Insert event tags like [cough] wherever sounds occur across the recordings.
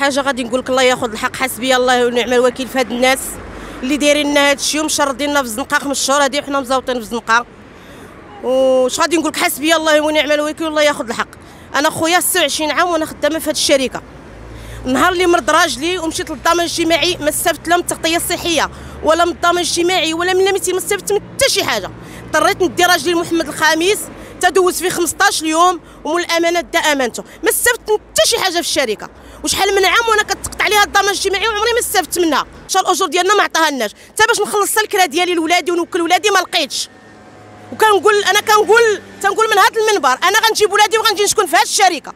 حاجة غادي نقول لك الله ياخذ الحق حسبي الله ونعم الوكيل في هاد الناس اللي دايرين لنا هاد الشيء ومشرديننا في الزنقة. خمس شهور هادي وحنا مزوطين في الزنقة. وش غادي نقول لك حسبي الله ونعم الوكيل والله ياخذ الحق. أنا خويا 26 عام وأنا خدامة في هاد الشركة. النهار اللي مرض راجلي ومشيت للضمان الاجتماعي ما استفدت لا من التغطية الصحية ولا من الضمان الاجتماعي ولا من لميتي ما استفدت من حتى شي حاجة. اضطريت ندي راجلي محمد الخامس تدوز فيه 15 يوم ومول الأمانة دا أمانته. ما استفدت حتى شي حاجة في الشركة. وشحال من عام وأنا كتقطع عليها الضمان الاجتماعي وعمري ما استفدت منها. شا الأجور ديالنا ما عطاهالناش. حتى باش نخلص الكرا ديالي لولادي ونوكل ولادي ما لقيتش. وكنقول أنا كنقول تنقول من هذا المنبر أنا غنجيب ولادي وغنجي نسكن في هذه الشركة.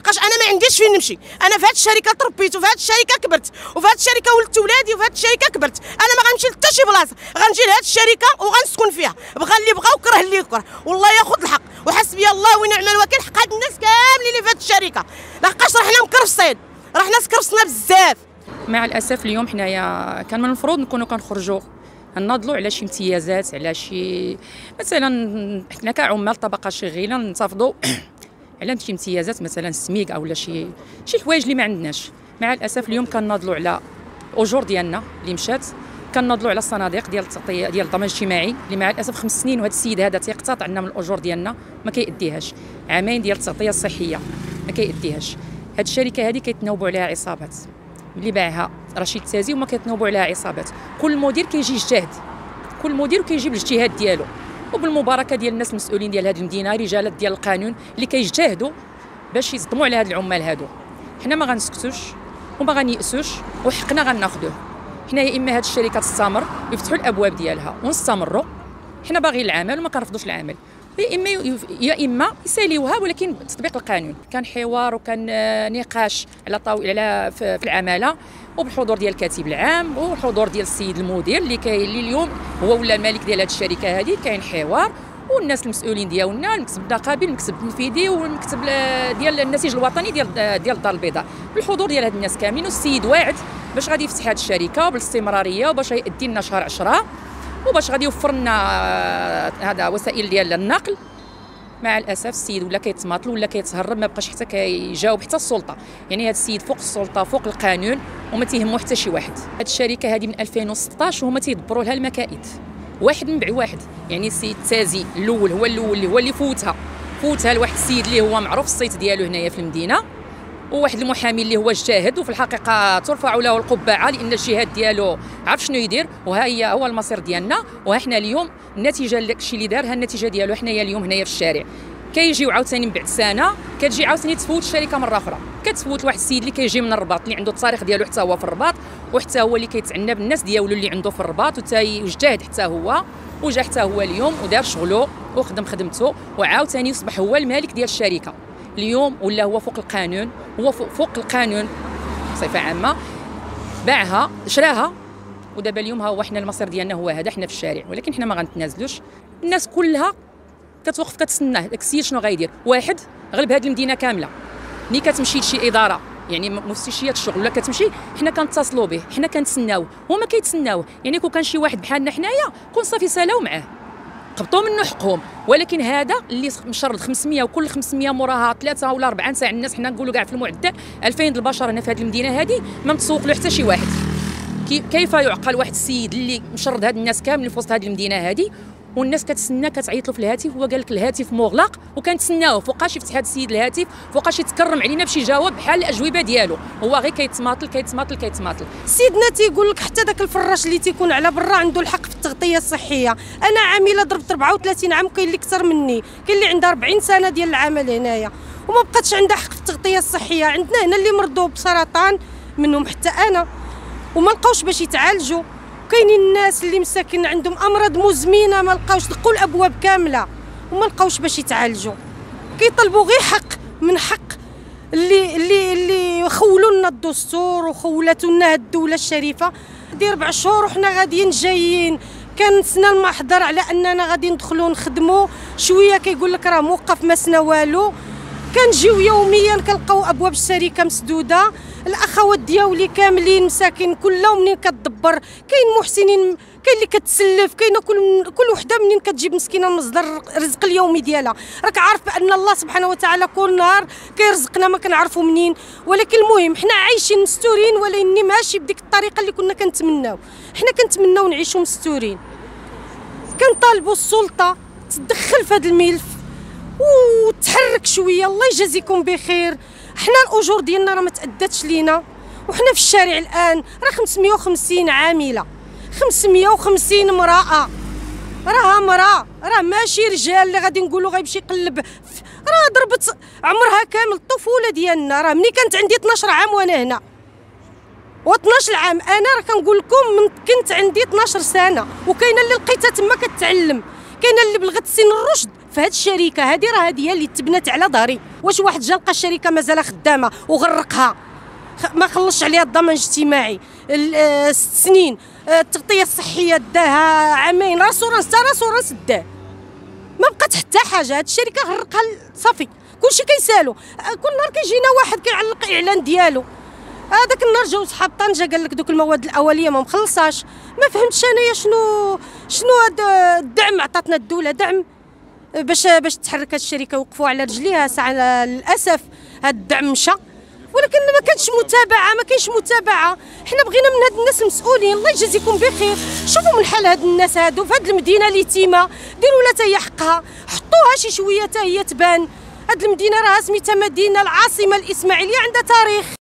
لقاش أنا ما عنديش فين نمشي. أنا في هذه الشركة تربيت وفي هذه الشركة كبرت. وفي هذه الشركة ولدت ولادي وفي هذه الشركة كبرت. أنا ما غنمشي لحتى شي بلاصة. غنجي لهذه الشركة وغنسكن فيها. بغى اللي بغى وكره اللي يكره. والله ياخذ الحق. وحسبي الله ونعم الوكيل. حق هاد الناس كاملين اللي في هذه الشركة. لقاش راه حنا مكرفصين. راه حنا سكرفصنا بزاف. مع الأسف اليوم حنايا كان من المفروض نكونوا كنخرجوا. نناضلوا على شي امتيازات على شي مثلا حنا كعمال طبقة شغيلة نتفضوا [coughs] على شي امتيازات مثلا السميك أو شي شي حوايج اللي ما عندناش. مع الأسف اليوم كناضلوا على أجور ديالنا اللي مشات كناضلوا على الصناديق ديال التغطيه ديال الضمان الاجتماعي اللي مع الأسف خمس سنين وهذا السيد هذا تيقتطع عنا من الأجور ديالنا ما كيأديهاش. عامين ديال التغطية الصحية ما كيأديهاش. هاد الشركة هذه كيتناوبوا عليها عصابات اللي باعها رشيد تازي وما كيتناوبوا عليها عصابات. كل مدير كيجي يجتهد كل مدير كيجيب الاجتهاد ديالو. وبالمباركة ديال الناس المسؤولين ديال هذه المدينة رجالات ديال القانون اللي كيجتهدوا باش يصدموا على هاد العمال هادو. حنا ما غنسكتوش وما غنيأسوش وحقنا غناخذوه حنا يا إما هاد الشركة تستمر ويفتحوا الأبواب ديالها ونستمروا. حنا باغيين العمل وما كنرفضوش العمل. يا إما يا إما يساليوها ولكن تطبيق القانون. كان حوار وكان نقاش على طاوله على في العمالة وبالحضور ديال الكاتب العام والحضور ديال السيد المدير اللي كاين اللي اليوم هو ولا المالك ديال هذه الشركة هذه كاين حوار والناس المسؤولين ديالنا المكتب النقابي المكتب التنفيذي والمكتب ديال النسيج الوطني ديال ديال الدار البيضاء. بالحضور ديال هاد الناس كاملين والسيد واعد باش غادي يفتح هذه الشركة بالاستمراريه وباش يدي لنا شهر 10 وباش غادي يوفر لنا هذا وسائل ديال النقل. مع الأسف السيد ولا كيتماطل ولا كيتهرب ما بقاش حتى كيجاوب حتى السلطة. يعني هذا السيد فوق السلطة فوق القانون وما تيهمو حتى شي واحد. هذه الشركة هذه من 2016 وهما تيدبروا لها المكائد. واحد من بعد واحد. يعني السيد تازي الأول هو الأول اللي هو اللي فوتها. فوتها لواحد السيد اللي هو معروف الصيت ديالو هنايا في المدينة. وواحد المحامي اللي هو اجتهد وفي الحقيقة ترفع له القبعة لأن الجهاد ديالو عرف شنو يدير وها هي هو المصير ديالنا وها حنا اليوم النتيجه الشيء اللي دار ها النتيجة ديالو حنايا اليوم هنايا في الشارع. كيجيو عاوتاني من بعد سنة كتجي عاوتاني تفوت الشركة مرة أخرى. كتفوت واحد السيد اللي كيجي من الرباط اللي عنده التاريخ ديالو حتى هو في الرباط وحتى هو اللي كيتعنى بالناس ديالو اللي عنده في الرباط وتيجتهد حتى هو وجا حتى هو اليوم ودار شغلو وخدم خدمته وعاوتاني يصبح هو المالك ديال الشركة. اليوم ولا هو فوق القانون؟ هو فوق القانون بصفة عامة باعها شراها ودابا اليوم ها هو حنا المصير ديالنا هو هذا حنا في الشارع ولكن حنا ما غنتنازلوش. الناس كلها كتوقف كتسناه داك السيد شنو غايدير؟ واحد غلب هذه المدينة كاملة. ملي كتمشي لشي إدارة يعني مستشفيات الشغل ولا كتمشي حنا كنتصلوا به حنا كنتسناوه هو ما كيتسناوه. يعني كون كان شي واحد بحالنا حنايا كون صافي سالاو معاه. قبطوا منه حقهم. ولكن هذا اللي مشرد 500 وكل 500 موراها ثلاثة ولا أربعة نساع الناس حنا نقولوا كاع في المعدل. 2000 البشر هنا في هذه المدينة هذه ما متسوق له حتى شي واحد. كيف يعقل واحد السيد اللي مشرد هاد الناس كامل في وسط هذه المدينة هذه؟ والناس كتسنى كتعيط له في الهاتف هو قال لك الهاتف مغلق وكنتسناوه. فوقاش يفتح هذا السيد الهاتف؟ فوقاش يتكرم علينا باش يجاوب بحال الأجوبة ديالو. هو غير كيتماطل كيتماطل كيتماطل. سيدنا تيقول لك حتى داك الفراش اللي تيكون على برا عنده الحق في التغطية الصحية. أنا عاملة ضربت 34 عام كاين اللي أكثر مني. كاين اللي عندها 40 سنة ديال العمل هنايا. وما بقاتش عندها حق في التغطية الصحية. عندنا هنا اللي مرضوا بسرطان منهم حتى أنا. وما لقاوش باش يتعالجوا. كاينين الناس اللي مساكن عندهم أمراض مزمنة ما لقاوش دقوا الأبواب كاملة وما لقاوش باش يتعالجوا. كيطلبوا غير حق من حق اللي اللي اللي خولوا لنا الدستور وخولاتوا لنا الدولة الشريفة. دي ربع شهور وحنا غاديين جايين. كان سنا المحضر على أننا غادي ندخلوا نخدموا شوية كيقول لك راه موقف ما سنا والو كنجيو يوميا كنلقاو أبواب الشركة مسدودة. الأخوات ديالي كاملين مساكن كلهم منين كتدبر؟ كاين محسنين كاين اللي كتسلف كاينة كل كل وحدة منين كتجيب مسكينة مصدر الرزق اليومي ديالها. راك عارف بأن الله سبحانه وتعالى كل نهار كيرزقنا ما كنعرفوا منين. ولكن المهم حنا عايشين مستورين ولكن ماشي بديك الطريقة اللي كنا كنتمناو. حنا كنتمناو نعيشوا مستورين. كنطالبوا السلطة تدخل في هذا الملف. وتحرك شوية. الله يجازيكم بخير. حنا الأجور ديالنا راه ما تادتش لينا. وحنا في الشارع الآن راه 550 عاملة. 550 امرأة. راها مراه راه ماشي رجال اللي غادي نقولوا غيمشي يقلب. راه ضربت عمرها كامل الطفولة ديالنا. راه ملي كانت عندي 12 عام وأنا هنا. و12 عام أنا راه كنقول لكم من كنت عندي 12 سنة. وكاينة اللي لقيتها تما كتعلم. كاينة اللي بلغت سن الرشد. هذه الشركة هذه راه هي اللي تبنات على ظهري واش واحد جا لقى الشركة مازال خدامة وغرقها؟ ما خلصش عليها الضمان الاجتماعي. آه، ست سنين. آه، التغطية الصحية داها عامين. راسورانس حتى راسورانس داه ما بقات حتى حاجة. هاد الشركة غرقها صافي. كلشي كيسالو. آه، كل نهار كيجينا واحد كيعلق اعلان ديالو. هذاك النهار جاو صحاب طنجه قال لك دوك المواد الأولية ما مخلصاش. ما فهمتش أنايا شنو شنو هذا الدعم عطاتنا الدولة. دعم باش باش تحرك هاد الشركة وقفوا على رجليها ساعة. للأسف هاد الدعم مشى ولكن ما كانش متابعة ما كاينش متابعة. حنا بغينا من هاد الناس المسؤولين. الله يجازيكم بخير. شوفوا من حال هاد الناس هادو في هاد المدينة اليتيمه ديروا لها هي حقها. حطوها شي شوية حتى هي تبان. هاد المدينة راه سميتها مدينة العاصمة الإسماعيلية عندها تاريخ.